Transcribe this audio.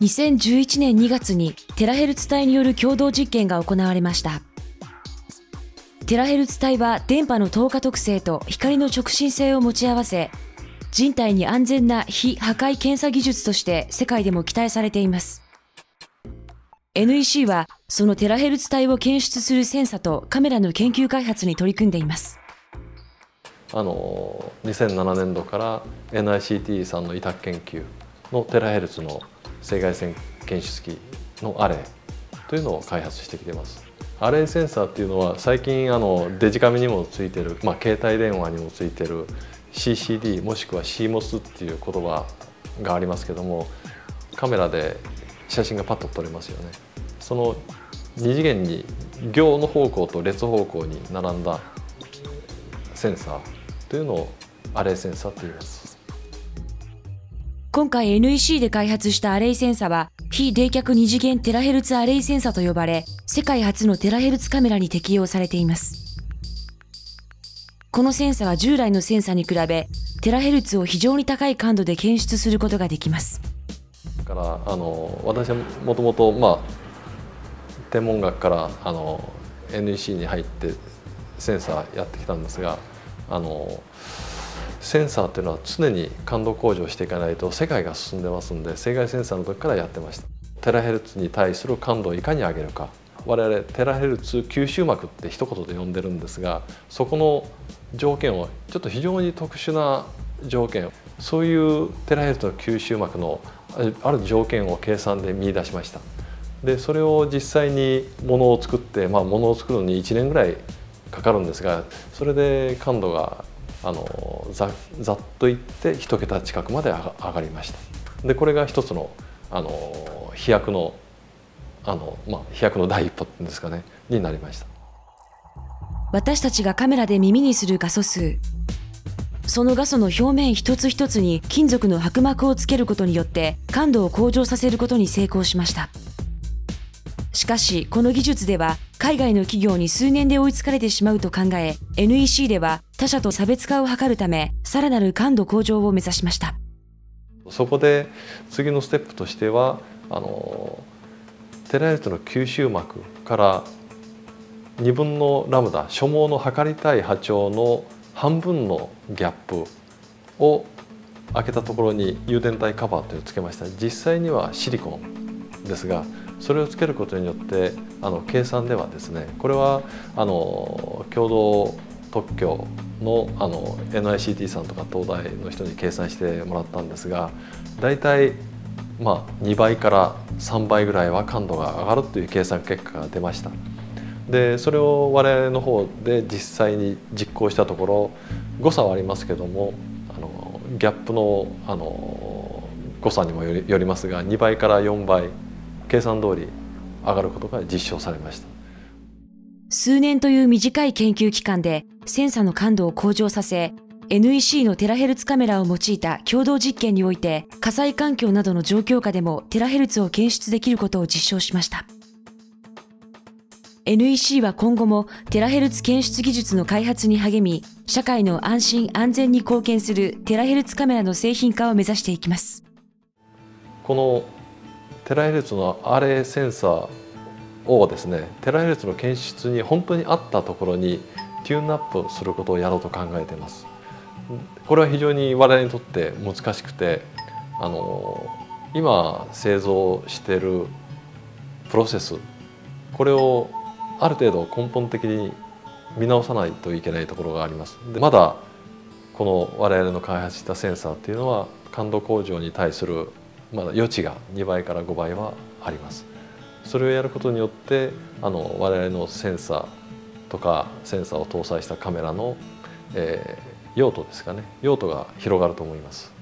2011年2月にテラヘルツ帯による共同実験が行われました。テラヘルツ帯は電波の透過特性と光の直進性を持ち合わせ、人体に安全な非破壊検査技術として世界でも期待されています。NEC はそのテラヘルツ帯を検出するセンサとカメラの研究開発に取り組んでいます。あの2007年度から NICT さんの委託研究のテラヘルツの赤外線検出機のアレイというのを開発してきてます。アレイセンサーっていうのは最近あのデジカメにもついてる、まあ、携帯電話にもついてる CCD もしくは CMOS っていう言葉がありますけどもカメラで写真がパッと撮れますよねその2次元に行の方向と列方向に並んだセンサーというのをアレイセンサーと言います今回 NEC で開発したアレイセンサは非冷却二次元テラヘルツアレイセンサと呼ばれ世界初のテラヘルツカメラに適用されています。このセンサは従来のセンサに比べテラヘルツを非常に高い感度で検出することができます。だからあの私はもともとまあ天文学からあの NEC に入ってセンサーやってきたんですがあのセンサーっていうのは常に感度向上していかないと世界が進んでますんで赤外センサーの時からやってました。テラヘルツに対する感度をいかに上げるか。我々テラヘルツ吸収膜って一言で呼んでるんですがそこの条件をちょっと非常に特殊な条件そういうテラヘルツの吸収膜のある条件を計算で見出しました。でそれを実際にものを作って、まあ、ものを作るのに1年ぐらいかかるんですがそれで感度があのざざっといって1桁近くまで上がりました。でこれが一つのあの飛躍のあの、まあ、飛躍の第一歩ですかねになりました。私たちがカメラで耳にする画素数。その画素の表面一つ一つに金属の薄膜をつけることによって感度を向上させることに成功しました。しかしこの技術では海外の企業に数年で追いつかれてしまうと考え NEC では他社と差別化を図るためさらなる感度向上を目指しました。そこで次のステップとしてはあのテラヘルツの吸収膜から2分のラムダ所網の測りたい波長の半分のギャップを開けたところに誘電体カバーというのをつけました。実際にはシリコンですがそれをつけることによってあの計算ではですねこれはあの共同特許のあの NICT さんとか東大の人に計算してもらったんですが大体まあ2倍から3倍ぐらいは感度が上がるという計算結果が出ました。でそれを我々の方で実際に実行したところ誤差はありますけどもあのギャップのあの誤差にもよりますが2倍から4倍計算通り上がることが実証されました。数年という短い研究期間でセンサの感度を向上させ NEC のテラヘルツカメラを用いた共同実験において火災環境などの状況下でもテラヘルツを検出できることを実証しました。NEC は今後もテラヘルツ検出技術の開発に励み社会の安心安全に貢献するテラヘルツカメラの製品化を目指していきます。このテラヘルツのアレセンサーをですねテラヘルツの検出に本当に合ったところにテューンアップすることをやろうと考えています。これは非常に我々にとって難しくてあの今製造しているプロセスこれをある程度根本的に見直さないといけないところがあります。でまだこの我々の開発したセンサーっていうのは感度向上に対するまだ余地が2倍から5倍はあります。それをやることによってあの我々のセンサーとかセンサーを搭載したカメラの、えー、用途ですかね用途が広がると思います。